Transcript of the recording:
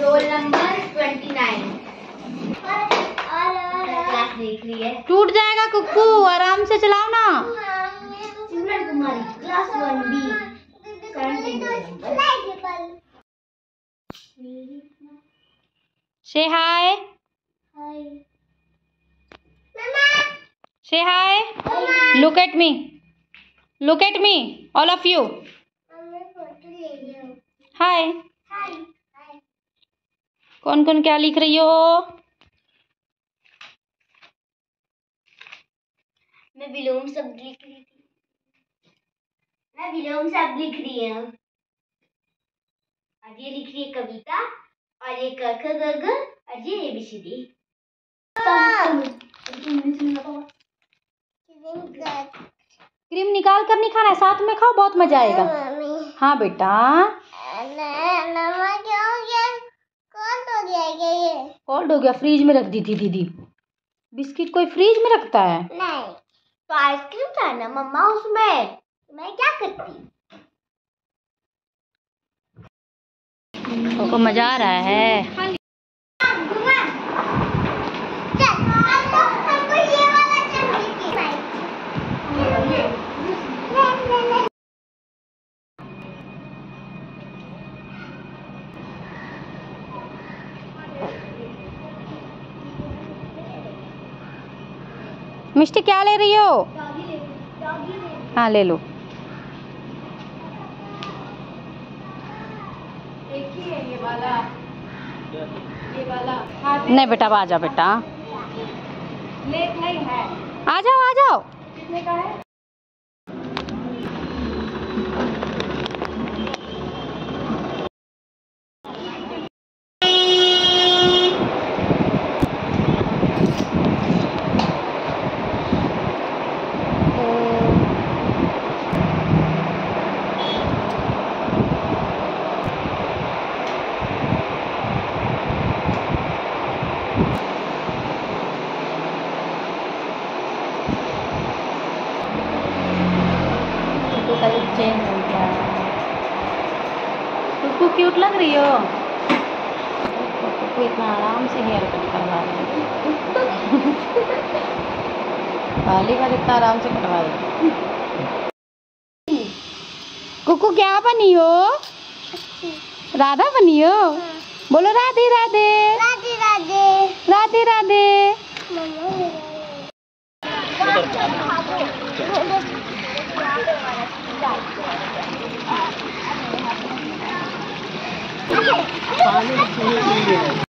Roll number twenty nine class देख रही है। टूट जाएगा कुक्कू आराम से चलाओ ना। Simran Kumari class one B से हाय से hi look at me look at me all of you hi कौन कौन क्या लिख रही हो? मैं विलोम शब्द लिख रही थी। मैं विलोम शब्द लिख रही हूँ। और ये लिख रही है कविता और ये क ख ग घ और ये A B C D. Cream निकाल कर नहीं खाना है साथ में खाओ बहुत मज़ा आएगा। हाँ बेटा। कोल्ड हो गया फ्रीज में रख दी थी दीदी। बिस्किट कोई फ्रीज में रखता है? नहीं तो आइसक्रीम था ना मम्मा उसमें। मैं क्या करती? तो मज़ा आ रहा है। मिष्टी क्या ले रही हो? हाँ ले लो। नहीं बेटा आ जाओ बेटा। आ जाओ आ जाओ। कितने का लुक चेंज हो गया। कुकू क्यूट लग रही हो? कुकू इतना आराम से हेयर कट करवा रही है। पहली बार इतना आराम से कटवा रही कुकू क्या बनी हो? राधा बनी हो? बोलो राधे राधे राधे राधे। 많은 분위기